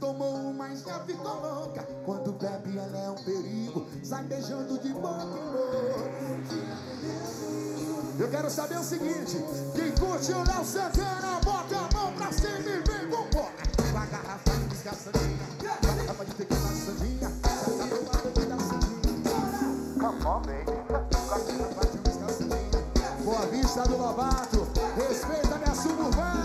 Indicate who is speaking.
Speaker 1: Tomou uma e já ficou louca Quando bebe ela é um perigo. Sai beijando de boca em boca. Eu quero saber o seguinte. Quem curte o Léo Santana Bota a mão pra cima e vem vambora Com a garrafa de desgraçadinha Garrafa de pequena sandinha Já tá tomada de da sandinha Come on, baby Boa Vista do Lobato Respeita minha suburbana